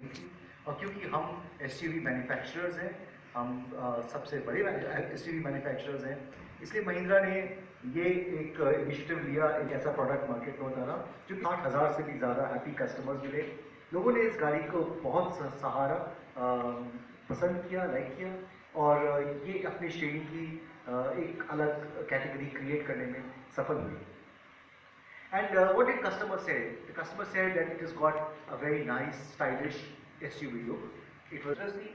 और क्योंकि हम एस मैन्युफैक्चरर्स हैं हम अ, सबसे बड़े एस टी मैन्युफैक्चरर्स हैं इसलिए महिंद्रा ने ये एक इनिशिएटिव लिया एक ऐसा प्रोडक्ट मार्केट में उतारा जो आठ हज़ार से भी ज़्यादा हैप्पी कस्टमर्स मिले। लोगों ने इस गाड़ी को बहुत सहारा पसंद किया लाइक किया और ये अपनी श्रेणी की एक अलग कैटेगरी क्रिएट करने में सफल हुई And uh, what did customer say? The customer said that it has got a very nice, stylish SUV look. It was Just the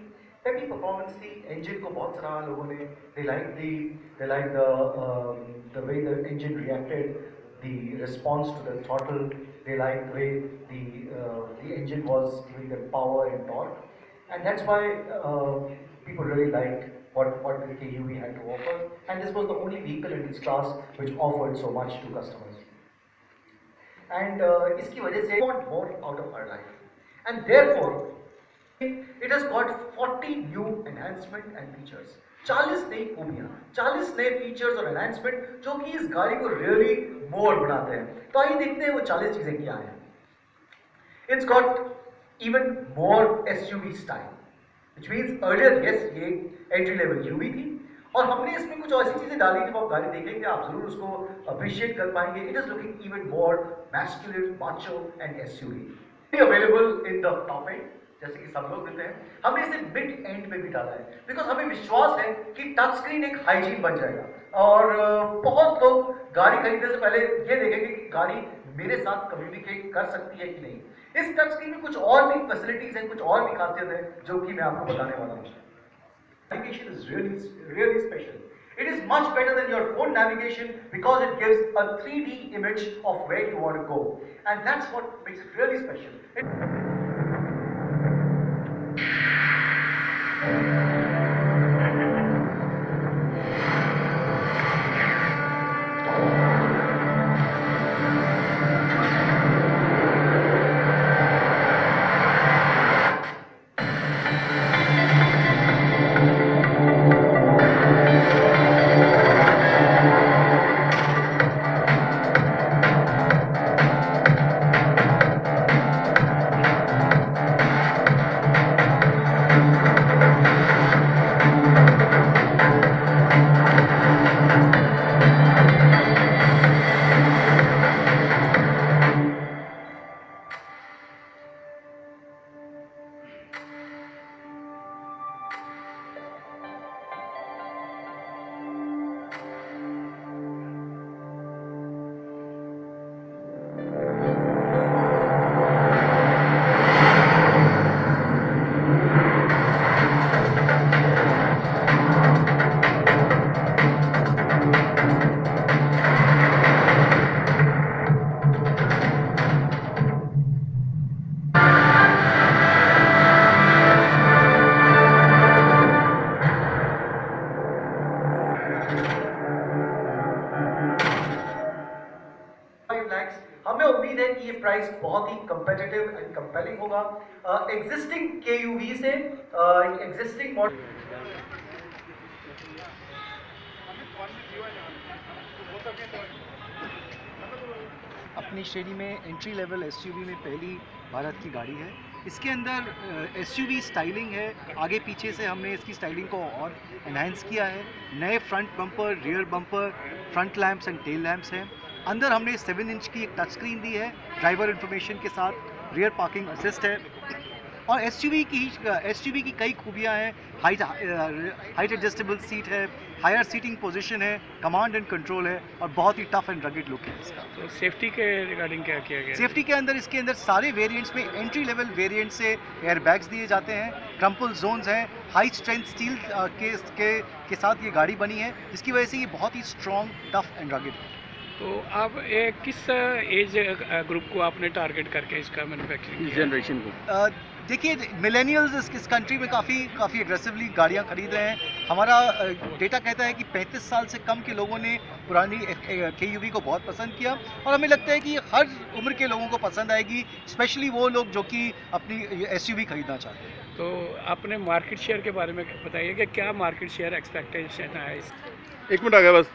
heavy performance थी engine को बहुत सराहा लोगों ने they liked the they liked the um, the way the engine reacted the response to the throttle they liked the way the uh, the engine was giving them power and torque and that's why uh, people really liked what what the KUV had to offer and this was the only vehicle in its class which offered so much to customers And uh, इसकी वजह से want more out of our life and therefore it has got 40 new enhancement and features 40 नई खूबियाँ 40 नए features और enhancement जो कि इस गाड़ी को रियली मोर बनाते हैं तो आइए देखते हैं वो 40 चीज़ें क्या हैं it's got even more SUV style which means earlier yes ये एंट्री लेवल यूवी थी और हमने इसमें कुछ ऐसी चीज़ें डाली जब आप गाड़ी देखेंगे, आप ज़रूर उसको अप्रिशिएट कर पाएँगे। It is looking even more masculine macho and SUV available in the top end जैसे कि सब लोग देते हैं। हमने इसे मिड एंड में भी डाला है। बिकॉज़ हमें विश्वास है कि टच स्क्रीन एक हाइजीन बन जाएगा। और बहुत लोग गाड़ी खरीदने से पहले ये देखेंगे कि गाड़ी मेरे साथ कम्युनिकेट कर सकती है कि नहीं। इस टच स्क्रीन में कुछ और भी फैसिलिटीज़ हैं, कुछ और भी खासियत है, जो कि मैं आपको बताने वाला हूँ। Navigation is really really special. It is much better than your phone navigation because it gives a 3D image of where you want to go, and that's what makes it really special. It- lakhs हमें उम्मीद है कि ये price बहुत ही competitive and compelling होगा। Existing के से एग्जिस्टिंग मॉडल अपनी श्रेणी में एंट्री लेवल एसयूवी में पहली भारत की गाड़ी है। इसके अंदर एसयूवी स्टाइलिंग है। आगे पीछे से हमने इसकी स्टाइलिंग को और एनहांस किया है। नए front bumper rear bumper front lamps and tail lamps हैं। अंदर हमने सेवन इंच की एक टच स्क्रीन दी है ड्राइवर इन्फॉर्मेशन के साथ रियर पार्किंग असिस्ट है। और एस की एस की कई खूबियाँ हैं। हाइट हाइट एडजस्टेबल सीट है हायर सीटिंग पोजीशन है कमांड एंड कंट्रोल है और बहुत ही टफ एंड रगेड लुक है इसका। तो सेफ्टी के रिगार्डिंग क्या किया गया? है? सेफ्टी के अंदर इसके अंदर सारे वेरिएंट्स में एंट्री लेवल वेरिएंट से एयर बैग्स दिए जाते हैं। क्रम्पल जोन्स हैं। हाई स्ट्रेंथ स्टील के, के के साथ ये गाड़ी बनी है। जिसकी वजह से ये बहुत ही स्ट्रॉन्ग टफ एंड रगेड है। तो आप ये किस एज ग्रुप को आपने टारगेट करके इसका मैन्युफैक्चरिंग जनरेशन को। देखिए मिलेनियल्स इस, इस कंट्री में काफ़ी काफ़ी एग्रेसिवली गाड़ियाँ खरीद रहे हैं। हमारा डेटा कहता है कि 35 साल से कम के लोगों ने पुरानी के को बहुत पसंद किया और हमें लगता है कि हर उम्र के लोगों को पसंद आएगी स्पेशली वो लोग जो कि अपनी एसयूवी खरीदना चाहते हैं। तो आपने मार्केट शेयर के बारे में बताइए कि क्या मार्केट शेयर एक्सपेक्टेशन है एक मिनट आ गया बस।